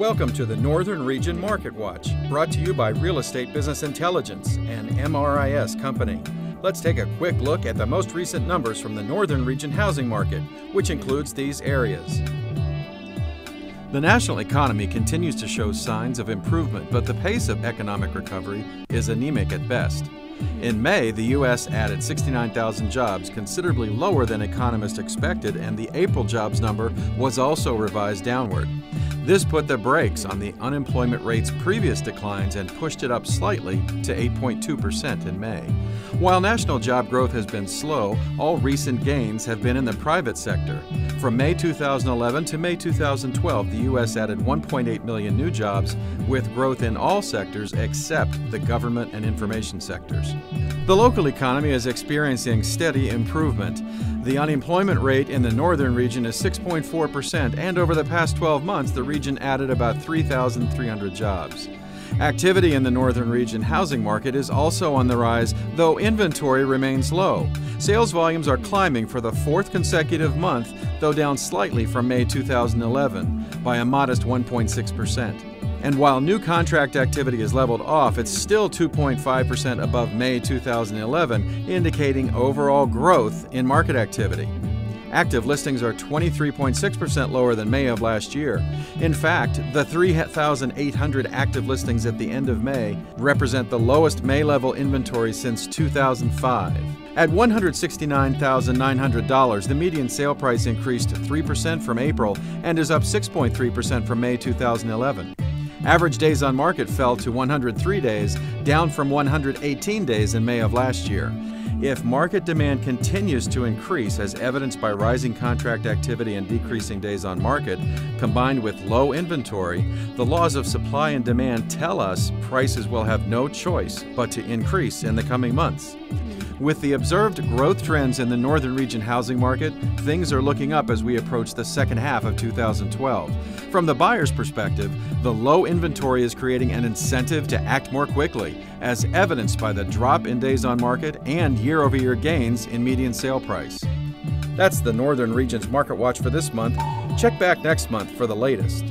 Welcome to the Northern Region Market Watch, brought to you by Real Estate Business Intelligence, an MRIS company. Let's take a quick look at the most recent numbers from the Northern Region housing market, which includes these areas. The national economy continues to show signs of improvement, but the pace of economic recovery is anemic at best. In May, the U.S. added 69,000 jobs, considerably lower than economists expected, and the April jobs number was also revised downward. This put the brakes on the unemployment rate's previous declines and pushed it up slightly to 8.2% in May. While national job growth has been slow, all recent gains have been in the private sector. From May 2011 to May 2012, the U.S. added 1.8 million new jobs, with growth in all sectors except the government and information sectors. The local economy is experiencing steady improvement. The unemployment rate in the northern region is 6.4%, and over the past 12 months, the region added about 3,300 jobs. Activity in the northern region housing market is also on the rise, though inventory remains low. Sales volumes are climbing for the fourth consecutive month, though down slightly from May 2011 by a modest 1.6%. And while new contract activity is leveled off, it's still 2.5% above May 2011, indicating overall growth in market activity. Active listings are 23.6% lower than May of last year. In fact, the 3,800 active listings at the end of May represent the lowest May level inventory since 2005. At $169,900, the median sale price increased 3% from April and is up 6.3% from May 2011. Average days on market fell to 103 days, down from 118 days in May of last year. If market demand continues to increase, as evidenced by rising contract activity and decreasing days on market, combined with low inventory, the laws of supply and demand tell us prices will have no choice but to increase in the coming months. With the observed growth trends in the northern region housing market, things are looking up as we approach the second half of 2012. From the buyer's perspective, the low inventory is creating an incentive to act more quickly, as evidenced by the drop in days on market and year over year gains in median sale price. That's the Northern Region's Market Watch for this month. Check back next month for the latest.